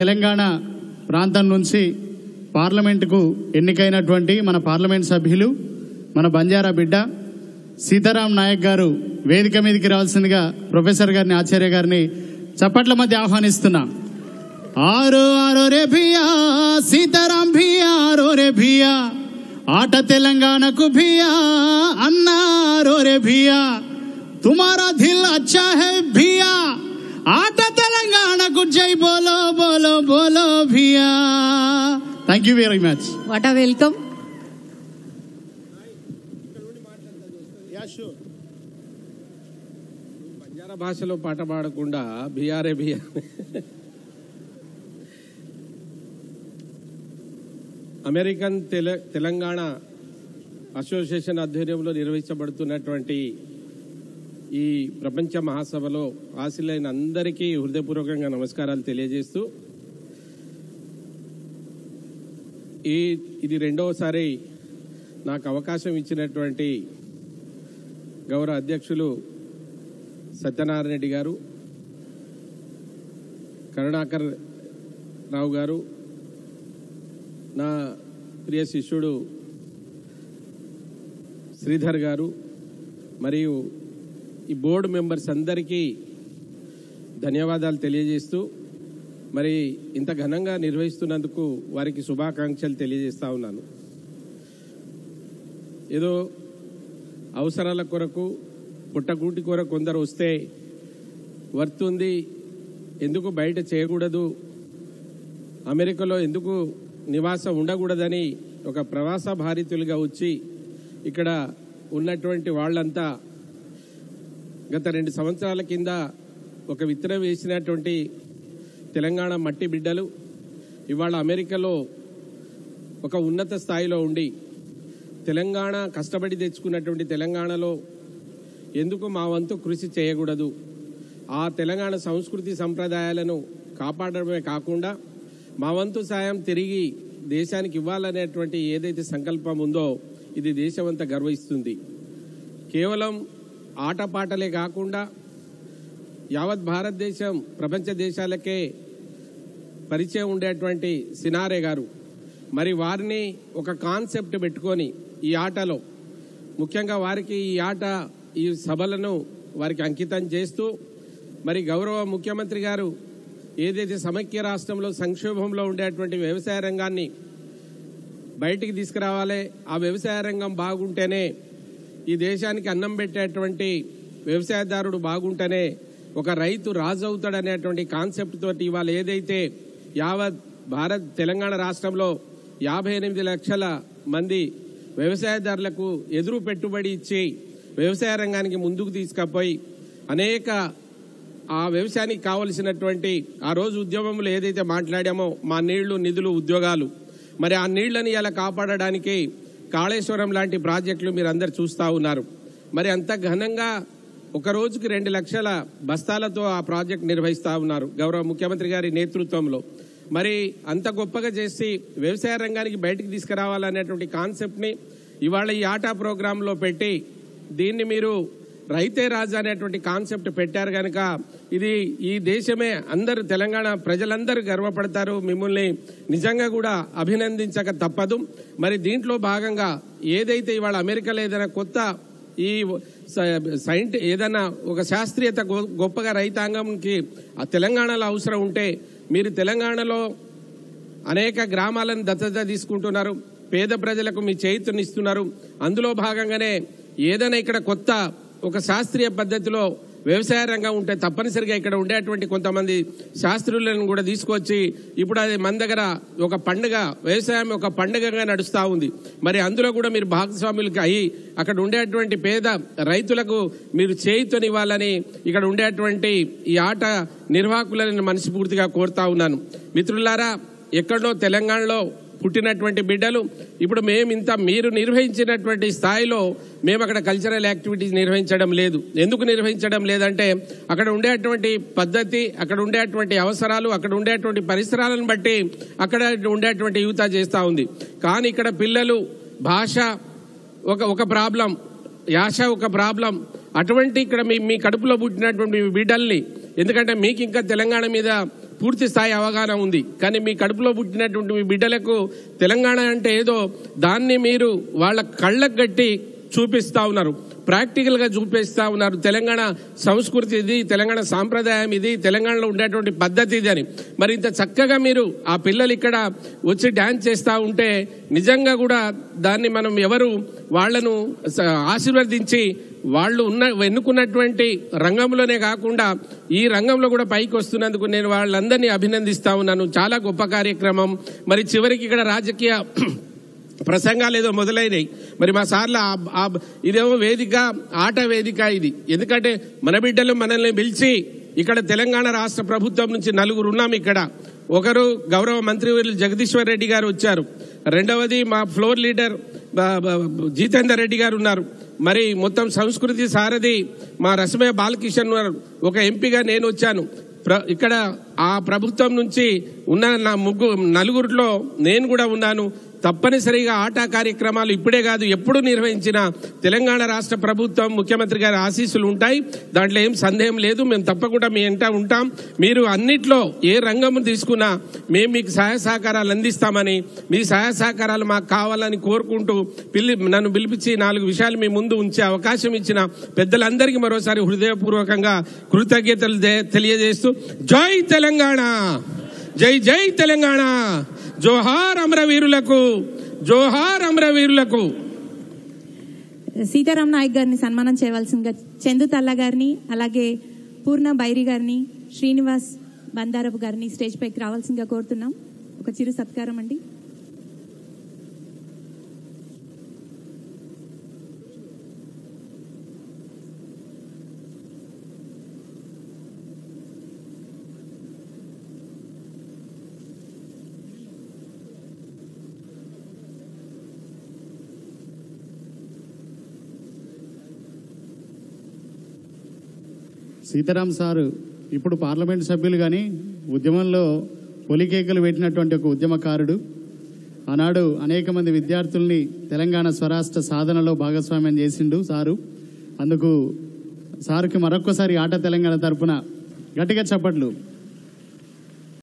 తెలంగాణ ప్రాంతం నుంచి పార్లమెంటుకు ఎన్నికైనటువంటి మన పార్లమెంట్ సభ్యులు మన బంజారా బిడ్డ సీతారాం నాయక్ గారు వేదిక మీదకి రావాల్సిందిగా ప్రొఫెసర్ గారిని ఆచార్య గారిని చప్పట్ల మధ్య ఆహ్వానిస్తున్నా. ఆరో ఆరో రే భియా సీతారాం భియా ఆరో రే భియా ఆట తెలంగాణకు భియా అన్నారో రే భియా తుమారా దిల్ అచ్చా హై భియా ఆట తెలంగాణకు జై బోలో. Thank you very much what a welcome? Banjara భాషలో పాట పాడకుండా బిఆర్ఏ బిఆర్ అమెరికన్ తెల తెలంగాణ అసోసియేషన్ ఆధ్వర్యంలో నిర్వహించబడుతున్నటువంటి ఈ ప్రపంచ మహాసభలో హాసిలైన అందరికీ హృదయపూర్వకంగా నమస్కారాలు తెలియజేస్తూ ఈ ఇది రెండవసారి నాకు అవకాశం ఇచ్చినటువంటి గౌరవ అధ్యక్షులు సత్యనారాయణ రెడ్డి గారు కరుణాకర్ రావు గారు నా ప్రియ శిష్యుడు శ్రీధర్ గారు మరియు ఈ బోర్డు మెంబర్స్ అందరికీ ధన్యవాదాలు తెలియజేస్తూ మరి ఇంత ఘనంగా నిర్వహిస్తున్నందుకు వారికి శుభాకాంక్షలు తెలియజేస్తా ఉన్నాను. ఏదో అవసరాల కొరకు పుట్టగూటి కొరకు కొందరు వస్తే వర్తుంది ఎందుకు బయట చేయకూడదు? అమెరికాలో ఎందుకు నివాసం ఉండకూడదని ఒక ప్రవాస భారితులుగా వచ్చి ఇక్కడ ఉన్నటువంటి వాళ్ళంతా గత రెండు సంవత్సరాల కింద ఒక విత్తనం వేసినటువంటి తెలంగాణ మట్టి బిడ్డలు ఇవాళ అమెరికాలో ఒక ఉన్నత స్థాయిలో ఉండి తెలంగాణ కష్టపడి తెచ్చుకున్నటువంటి తెలంగాణలో ఎందుకు మా వంతు కృషి చేయకూడదు? ఆ తెలంగాణ సంస్కృతి సంప్రదాయాలను కాపాడడమే కాకుండా మా వంతు సాయం తిరిగి దేశానికి ఇవ్వాలనేటువంటి ఏదైతే సంకల్పం ఉందో ఇది దేశమంతా గర్వహిస్తుంది కేవలం ఆటపాటలే కాకుండా యావత్ భారతదేశం ప్రపంచ దేశాలకే పరిచయం ఉండేటువంటి సినారే గారు. మరి వారిని ఒక కాన్సెప్ట్ పెట్టుకొని ఈ ఆటలో ముఖ్యంగా వారికి ఈ ఆట ఈ సభలను వారికి అంకితం చేస్తూ మరి గౌరవ ముఖ్యమంత్రి గారు ఏదైతే సమైక్య రాష్ట్రంలో సంక్షోభంలో ఉండేటువంటి వ్యవసాయ రంగాన్ని బయటికి తీసుకురావాలి ఆ వ్యవసాయ రంగం బాగుంటేనే ఈ దేశానికి అన్నం పెట్టేటువంటి వ్యవసాయదారుడు బాగుంటేనే ఒక రైతు రాజు అవుతాడనేటువంటి కాన్సెప్ట్ తోటి ఇవాళ ఏదైతే యావత్ భారత్ తెలంగాణ రాష్ట్రంలో యాభై ఎనిమిది లక్షల మంది వ్యవసాయదారులకు ఎదురు పెట్టుబడి ఇచ్చి వ్యవసాయ రంగానికి ముందుకు తీసుకుపోయి అనేక ఆ వ్యవసాయానికి కావలసినటువంటి ఆ రోజు ఉద్యమంలో ఏదైతే మాట్లాడామో మా నీళ్ళు నిధులు ఉద్యోగాలు మరి ఆ నీళ్ళని ఇలా కాపాడడానికి కాళేశ్వరం లాంటి ప్రాజెక్టులు మీరు అందరు చూస్తూ ఉన్నారు. మరి అంత ఘనంగా ఒక రోజుకి రెండు లక్షల బస్తాలతో ఆ ప్రాజెక్ట్ నిర్వహిస్తూ ఉన్నారు గౌరవ ముఖ్యమంత్రి గారి నేతృత్వంలో. మరి అంత గొప్పగా చేసి వ్యవసాయ రంగానికి బయటకు తీసుకురావాలనేటువంటి కాన్సెప్ట్ని ఇవాళ ఈ ఆటా ప్రోగ్రాంలో పెట్టి దీన్ని మీరు రైతే రాజు అనేటువంటి కాన్సెప్ట్ పెట్టారు కనుక ఇది ఈ దేశమే అందరు తెలంగాణ ప్రజలందరూ గర్వపడతారు. మిమ్మల్ని నిజంగా కూడా అభినందించక తప్పదు. మరి దీంట్లో భాగంగా ఏదైతే ఇవాళ అమెరికాలో ఏదైనా కొత్త ఈ సైంటి ఏదైనా ఒక శాస్త్రీయత గొ- గొప్పగా రైతాంగంకి ఆ తెలంగాణలో అవసరం ఉంటే మీరు తెలంగాణలో అనేక గ్రామాలను దత్తత తీసుకుంటున్నారు పేద ప్రజలకు మీ చేతునిస్తున్నారు అందులో భాగంగానే ఏదైనా ఇక్కడ కొత్త ఒక శాస్త్రీయ పద్ధతిలో వ్యవసాయ రంగం ఉంటే తప్పనిసరిగా ఇక్కడ ఉండేటువంటి కొంతమంది శాస్త్రులను కూడా తీసుకొచ్చి ఇప్పుడు అది మన దగ్గర ఒక పండుగ వ్యవసాయం ఒక పండుగగా నడుస్తూ ఉంది. మరి అందులో కూడా మీరు భాగస్వాములకి అయ్యి అక్కడ ఉండేటువంటి పేద రైతులకు మీరు చేయితోనివ్వాలని ఇక్కడ ఉండేటువంటి ఈ ఆట నిర్వాహకులను మనస్ఫూర్తిగా కోరుతా ఉన్నాను. మిత్రులారా ఎక్కడో తెలంగాణలో పుట్టినటువంటి బిడ్డలు. ఇప్పుడు మేము ఇంత మీరు నిర్వహించినటువంటి స్థాయిలో మేము అక్కడ కల్చరల్ యాక్టివిటీస్ నిర్వహించడం లేదు. ఎందుకు నిర్వహించడం లేదంటే అక్కడ ఉండేటువంటి పద్ధతి అక్కడ ఉండేటువంటి అవసరాలు అక్కడ ఉండేటువంటి పరిసరాలను బట్టి అక్కడ ఉండేటువంటి యువత చేస్తూ ఉంది. కానీ ఇక్కడ పిల్లలు భాష ఒక ఒక ప్రాబ్లం యాష ఒక ప్రాబ్లం. అటువంటి ఇక్కడ మీ మీ కడుపులో పుట్టినటువంటి బిడ్డల్ని ఎందుకంటే మీకు ఇంకా తెలంగాణ మీద పూర్తి స్థాయి అవగాహన ఉంది. కానీ మీ కడుపులో పుట్టినటువంటి మీ బిడ్డలకు తెలంగాణ అంటే ఏదో దాన్ని మీరు వాళ్ళ కళ్ళకు గట్టి చూపిస్తా ఉన్నారు. ప్రాక్టికల్గా చూపిస్తా ఉన్నారు. తెలంగాణ సంస్కృతి ఇది తెలంగాణ సాంప్రదాయం ఇది తెలంగాణలో ఉండేటువంటి పద్ధతి ఇది అని. మరి ఇంత చక్కగా మీరు ఆ పిల్లలు ఇక్కడ వచ్చి డాన్స్ చేస్తా ఉంటే నిజంగా కూడా దాన్ని మనం ఎవరు వాళ్ళను స- ఆశీర్వదించి వాళ్ళు ఉన్న ఎన్నుకున్నటువంటి రంగంలోనే కాకుండా ఈ రంగంలో కూడా పైకి వస్తున్నందుకు నేను వాళ్ళందరినీ అభినందిస్తా ఉన్నాను. చాలా గొప్ప కార్యక్రమం. మరి చివరికి ఇక్కడ రాజకీయ ప్రసంగాలు ఏదో మొదలైనవి మరి మా సార్లు ఆ- ఇదేమో వేదిక ఆట వేదిక ఇది. ఎందుకంటే మన బిడ్డలు మనల్ని పిలిచి ఇక్కడ తెలంగాణ రాష్ట్ర ప్రభుత్వం నుంచి నలుగురు ఉన్నాం ఇక్కడ. ఒకరు గౌరవ మంత్రి జగదీశ్వర్ రెడ్డి గారు వచ్చారు. రెండవది మా ఫ్లోర్ లీడర్ జితేందర్ రెడ్డి గారు ఉన్నారు. మరి మొత్తం సంస్కృతి సారథి మా రసమయ్య బాలకిషన్ ఒక ఎంపీగా నేను వచ్చాను. ప్ర- ఇక్కడ ఆ ప్రభుత్వం నుంచి ఉన్న నా ముగ్గురు నలుగురిలో నేను కూడా ఉన్నాను. తప్పనిసరిగా ఆటా కార్యక్రమాలు ఇప్పుడే కాదు ఎప్పుడు నిర్వహించిన తెలంగాణ రాష్ట్ర ప్రభుత్వం ముఖ్యమంత్రి గారి ఆశీస్సులు ఉంటాయి. దాంట్లో ఏం సందేహం లేదు మేము తప్పకుండా మీ ఎంట ఉంటాం. మీరు అన్నిట్లో ఏ రంగం తీసుకున్నా మేము మీకు సహాయ సహకారాలు అందిస్తామని మీ సహాయ సహకారాలు మాకు కావాలని కోరుకుంటూ పిల్లి నన్ను పిలిపించి నాలుగు విషయాలు మీ ముందు ఉంచే అవకాశం ఇచ్చిన పెద్దలందరికీ మరోసారి హృదయపూర్వకంగా కృతజ్ఞతలు తెలియజేస్తూ జై తెలంగాణ! జై జై తెలంగాణ! జోహార్ అమరవీరులకు జోహార్ అమరవీరులకు. సీతారాం నాయక్ గారిని సన్మానం చేయవలసిందిగా చందు తల్ల గారిని అలాగే పూర్ణ బైరి గారిని శ్రీనివాస్ బందారపు గారిని స్టేజ్ పైకి రావాల్సిందిగా కోరుతున్నాం. ఒక చిరు సత్కారం అండి. సీతారాం సారు ఇప్పుడు పార్లమెంట్ సభ్యులు కానీ ఉద్యమంలో పొలికేకలు పెట్టినటువంటి ఒక ఉద్యమకారుడు. ఆనాడు అనేక మంది విద్యార్థుల్ని తెలంగాణ స్వరాష్ట్ర సాధనలో భాగస్వామ్యం చేసిండు సారు. అందుకు సారుకి మరొక్కసారి ఆట తెలంగాణ తరపున గట్టిగా చప్పట్లు.